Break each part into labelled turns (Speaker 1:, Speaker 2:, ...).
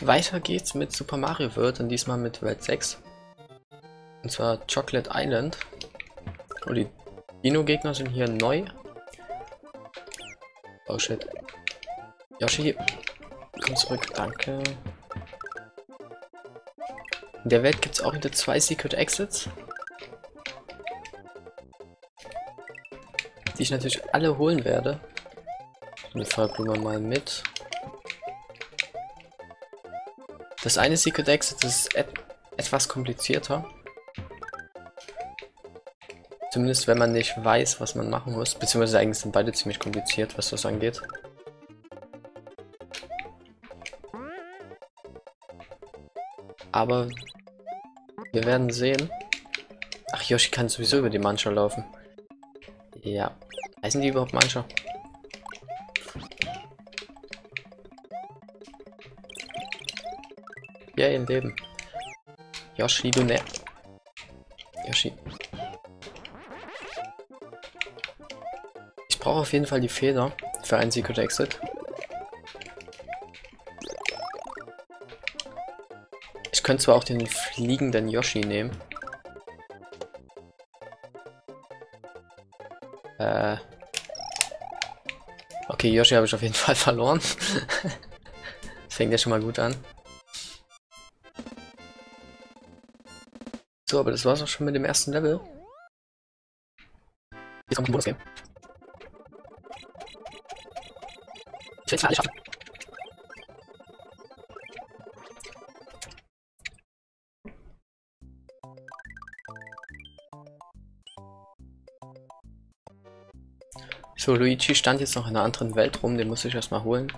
Speaker 1: Weiter geht's mit Super Mario World und diesmal mit Welt 6. Und zwar Chocolate Island. Und die Dino-Gegner sind hier neu. Oh shit. Yoshi, komm zurück, danke. In der Welt gibt es auch wieder zwei Secret Exits. Die ich natürlich alle holen werde. Die Fallblume mal mit. Das eine Secret Exit ist et etwas komplizierter. Zumindest wenn man nicht weiß, was man machen muss. Beziehungsweise eigentlich sind beide ziemlich kompliziert, was das angeht. Aber wir werden sehen. Ach, Yoshi kann sowieso über die Mancha laufen. Ja. Heißen die überhaupt Mancha? Ja, im Leben. Yoshi, du ne. Yoshi. Ich brauche auf jeden Fall die Feder für einen Secret Exit. Ich könnte zwar auch den fliegenden Yoshi nehmen. Äh. Okay, Yoshi habe ich auf jeden Fall verloren. das fängt ja schon mal gut an. So, aber das war's auch schon mit dem ersten Level. Jetzt kommt ein Bonus-Game. Ich es alle schaffen. So, Luigi stand jetzt noch in einer anderen Welt rum, den muss ich erstmal holen.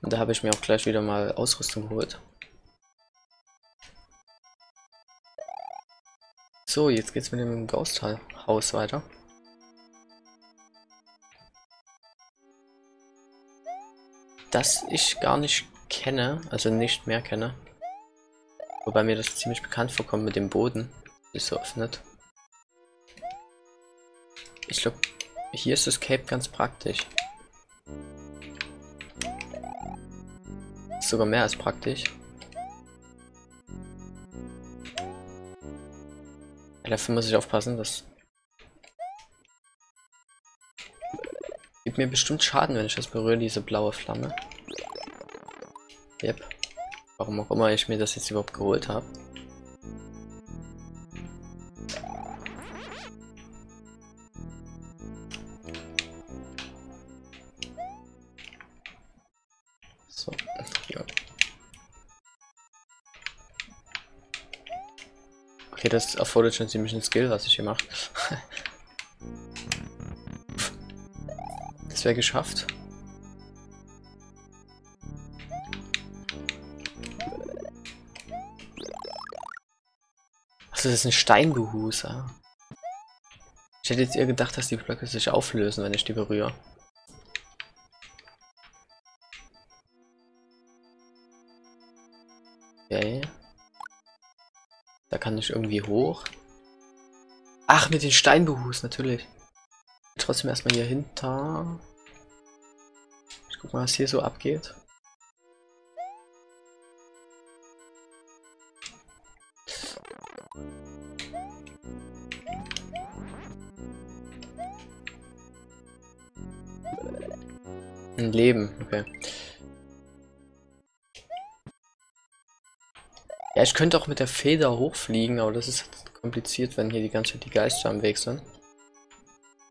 Speaker 1: Und da habe ich mir auch gleich wieder mal Ausrüstung geholt. So, jetzt geht's mit dem Ghost-Haus weiter. Das ich gar nicht kenne, also nicht mehr kenne. Wobei mir das ziemlich bekannt vorkommt mit dem Boden, sich so öffnet. Ich glaube, hier ist das Cape ganz praktisch. Ist sogar mehr als praktisch. Dafür muss ich aufpassen, dass... Gibt mir bestimmt Schaden, wenn ich das berühre, diese blaue Flamme. Yep. Warum auch immer ich mir das jetzt überhaupt geholt habe. Das erfordert schon ziemlich einen Skill, was ich hier mache. das wäre geschafft. Achso, das ist ein Steinbehuser. Ich hätte jetzt eher gedacht, dass die Blöcke sich auflösen, wenn ich die berühre. Kann ich irgendwie hoch. Ach, mit den Steinbehus, natürlich. Trotzdem erstmal hier hinter. Ich guck mal, was hier so abgeht. Ein Leben, okay. Ja, ich könnte auch mit der Feder hochfliegen, aber das ist kompliziert, wenn hier die ganze Zeit die Geister am Weg sind.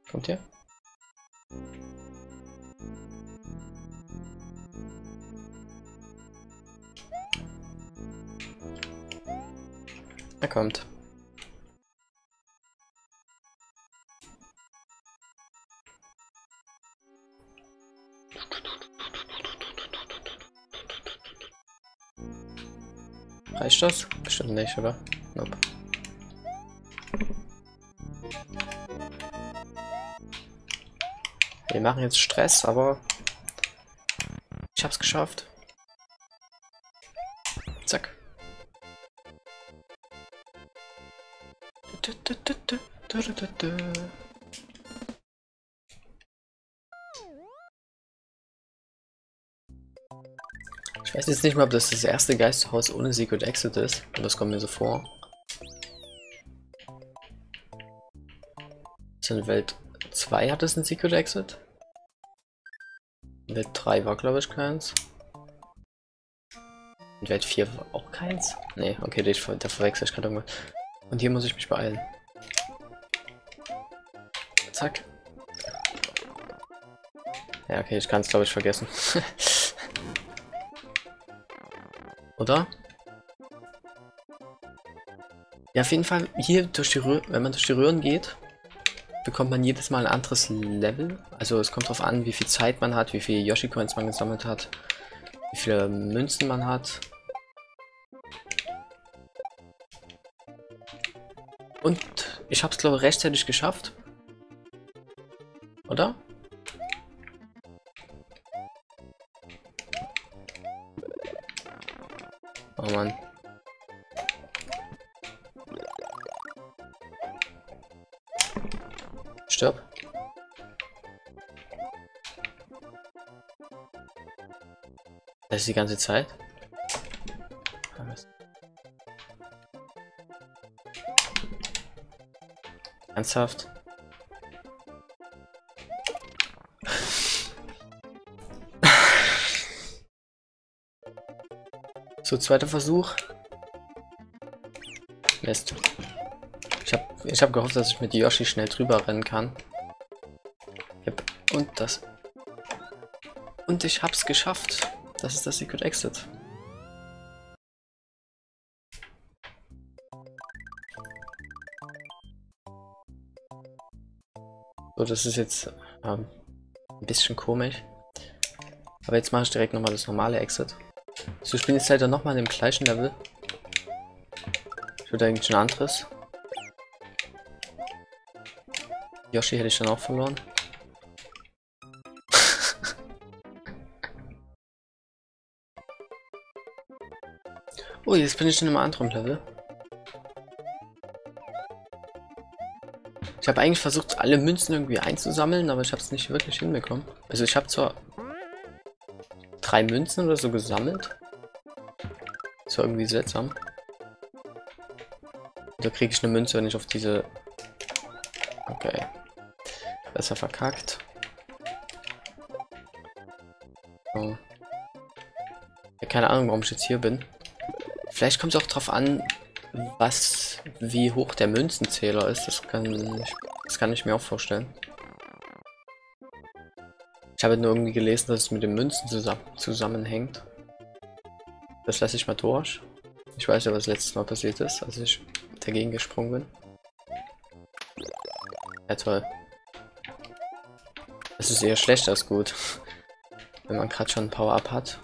Speaker 1: Kommt ihr? Er kommt. Reicht das? Bestimmt nicht, oder? Nope. Wir machen jetzt Stress, aber ich hab's geschafft. Zack. Ich weiß jetzt nicht mal, ob das das erste Geisterhaus ohne Secret Exit ist, aber das kommt mir so vor. in Welt 2 hat es ein Secret Exit. Welt 3 war glaube ich keins. In Welt 4 war auch keins. Ne, okay, da verwechsel ich gerade irgendwas. Und hier muss ich mich beeilen. Zack. Ja, okay, ich kann es glaube ich vergessen. Oder? Ja, auf jeden Fall hier durch die Röhren, wenn man durch die Röhren geht, bekommt man jedes Mal ein anderes Level. Also es kommt darauf an, wie viel Zeit man hat, wie viele Yoshi-Coins man gesammelt hat, wie viele Münzen man hat. Und ich habe es glaube ich rechtzeitig geschafft. Das ist die ganze Zeit. Ernsthaft? So, zweiter Versuch. Mist. Ich habe ich hab gehofft, dass ich mit Yoshi schnell drüber rennen kann. Und das. Und ich hab's geschafft. Das ist das Secret Exit. So, das ist jetzt ähm, ein bisschen komisch. Aber jetzt mache ich direkt nochmal das normale Exit. So, ich bin jetzt leider nochmal in dem gleichen Level. Ich würde eigentlich ein anderes. Yoshi hätte ich dann auch verloren. Oh, jetzt bin ich in einem anderen Level. Ich habe eigentlich versucht, alle Münzen irgendwie einzusammeln, aber ich habe es nicht wirklich hinbekommen. Also ich habe zwar drei Münzen oder so gesammelt. Das war irgendwie seltsam. Da kriege ich eine Münze, wenn ich auf diese... Okay. Besser verkackt. So. Ja, keine Ahnung, warum ich jetzt hier bin. Vielleicht kommt es auch drauf an, was, wie hoch der Münzenzähler ist. Das kann ich, das kann ich mir auch vorstellen. Ich habe nur irgendwie gelesen, dass es mit den Münzen zusammen, zusammenhängt. Das lasse ich mal durch. Ich weiß ja, was letztes Mal passiert ist, als ich dagegen gesprungen bin. Ja, toll. Das ist eher schlecht als gut. Wenn man gerade schon Power-Up hat.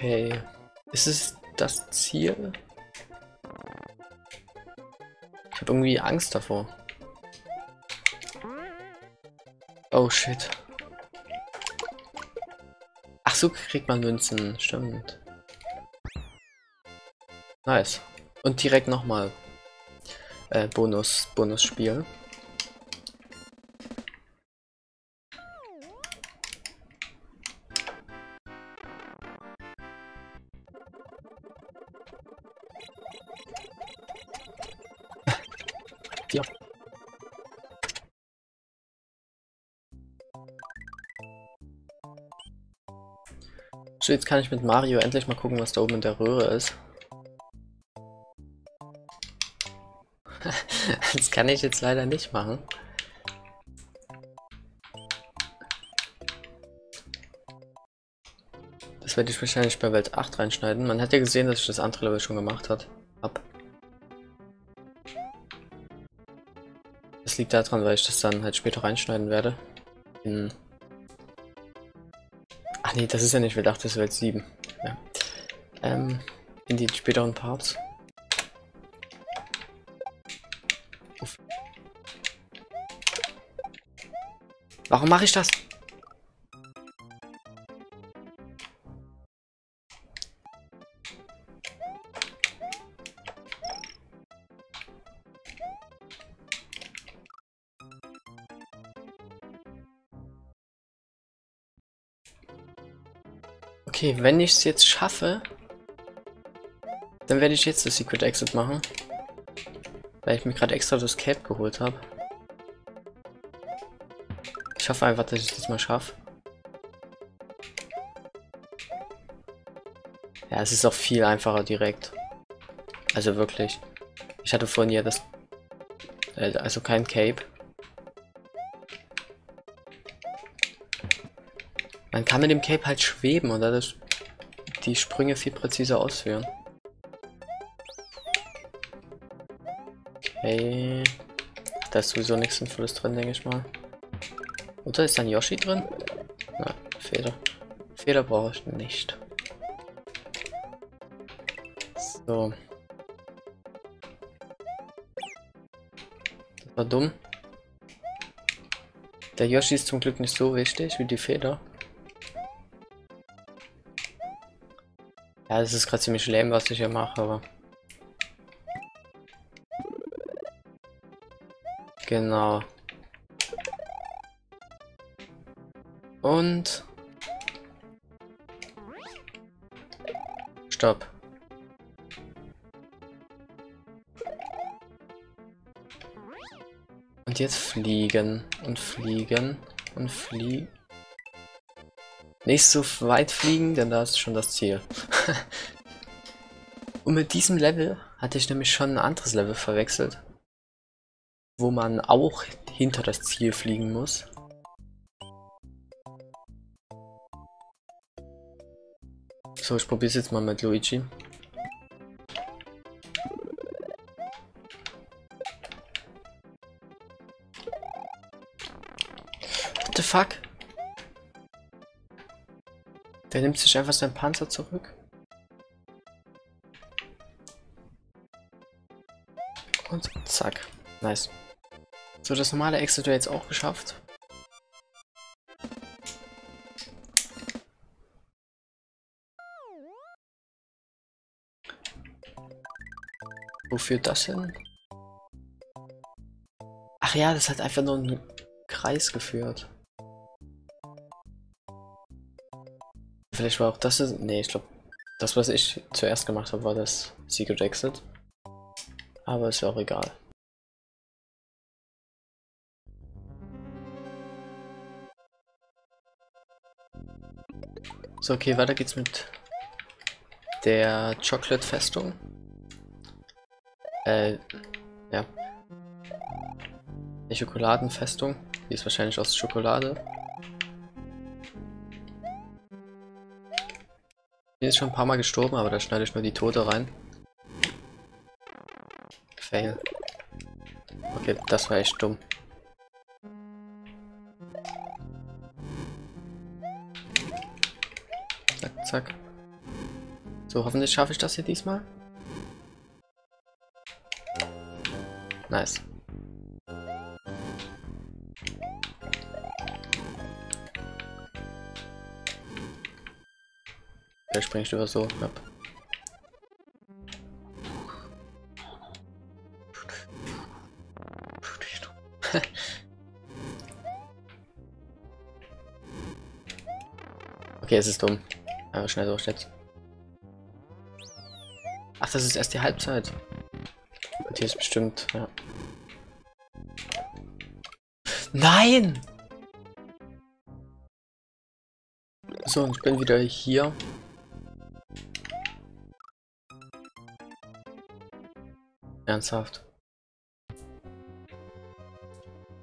Speaker 1: Okay. Ist es das Ziel? Ich habe irgendwie Angst davor. Oh shit. Ach so kriegt man Münzen, stimmt. Nice. Und direkt nochmal äh, Bonus, Bonus-Spiel. Ja. So, jetzt kann ich mit Mario endlich mal gucken, was da oben in der Röhre ist. das kann ich jetzt leider nicht machen. Das werde ich wahrscheinlich bei Welt 8 reinschneiden. Man hat ja gesehen, dass ich das andere Level schon gemacht hat. Das liegt daran, weil ich das dann halt später reinschneiden werde. In Ach nee, das ist ja nicht 8, das Welt 7. Ja. Ähm, in die späteren Parts. Warum mache ich das? Okay, wenn ich es jetzt schaffe, dann werde ich jetzt das Secret Exit machen. Weil ich mir gerade extra das Cape geholt habe. Ich hoffe einfach, dass ich das mal schaffe. Ja, es ist auch viel einfacher direkt. Also wirklich. Ich hatte vorhin ja das... Äh, also kein Cape. Man kann mit dem Cape halt schweben und dadurch die Sprünge viel präziser ausführen. Okay. Da ist sowieso nichts Sinnvolles drin, denke ich mal. Oder ist da ein Yoshi drin? Na, Feder. Feder brauche ich nicht. So. Das war dumm. Der Yoshi ist zum Glück nicht so wichtig wie die Feder. Ja, das ist gerade ziemlich lame, was ich hier mache, aber... Genau. Und... Stopp. Und jetzt fliegen und fliegen und fliegen. Nicht so weit fliegen, denn da ist schon das Ziel. und mit diesem Level hatte ich nämlich schon ein anderes Level verwechselt. Wo man auch hinter das Ziel fliegen muss. So, ich probiere es jetzt mal mit Luigi. What the fuck? Der nimmt sich einfach seinen Panzer zurück. Und zack. Nice. So, das normale Exit jetzt auch geschafft. Wo führt das hin? Ach ja, das hat einfach nur einen Kreis geführt. Vielleicht war auch das... Nee, ich glaube, das, was ich zuerst gemacht habe, war das Secret Exit. Aber ist ja auch egal. So, okay, weiter geht's mit der Chocolate Festung. Äh, ja. Die Schokoladenfestung. Die ist wahrscheinlich aus Schokolade. Jetzt schon ein paar Mal gestorben, aber da schneide ich nur die Tote rein. Fail. Okay, das war echt dumm. Zack, zack. So, hoffentlich schaffe ich das hier diesmal. Nice. Der über so knapp. okay, es ist dumm. Aber schnell durch jetzt. Ach, das ist erst die Halbzeit. Und hier ist bestimmt, ja. Nein! So, ich bin wieder hier. Ernsthaft.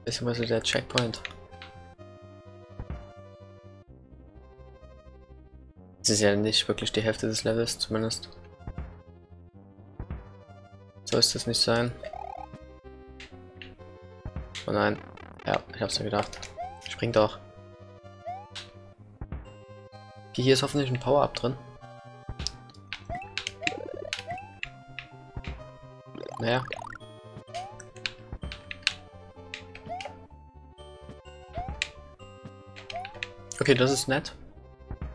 Speaker 1: Beziehungsweise der Checkpoint. Das ist ja nicht wirklich die Hälfte des Levels, zumindest. Soll es das nicht sein? Oh nein. Ja, ich hab's mir gedacht. Spring doch. Okay, hier ist hoffentlich ein Power-Up drin. Naja. Okay, das ist nett.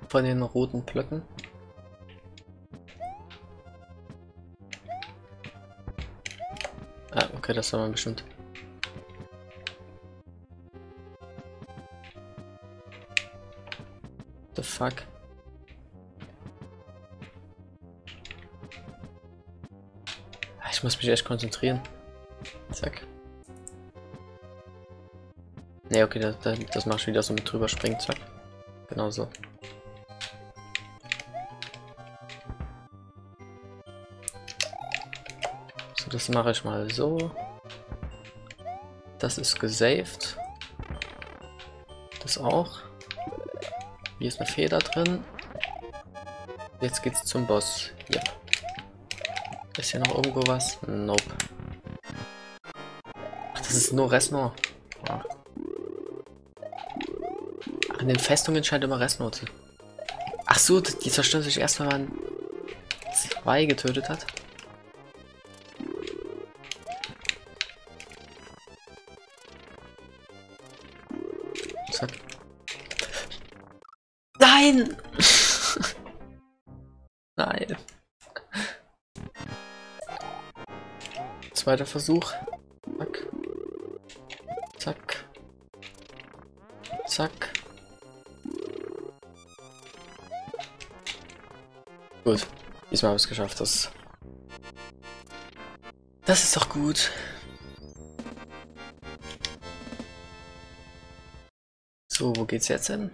Speaker 1: Von den roten Blöcken. Ah, okay, das soll man bestimmt. The fuck? Ich muss mich echt konzentrieren. Zack. Ne, okay, das, das, das machst du wieder so mit drüber springen, zack. Genau so. So, das mache ich mal so. Das ist gesaved. Das auch. Hier ist eine Feder drin. Jetzt geht's zum Boss. Ja. Ist hier noch irgendwo was? Nope. Ach, das ist nur Resnor. Ja. In den Festungen scheint immer Resnor zu. Ach so, die zerstören sich erst, wenn man zwei getötet hat. Nein! Nein. Zweiter Versuch. Zack. Zack. Zack. Gut. Diesmal habe ich es geschafft. Das, das ist doch gut. So, wo geht's jetzt hin?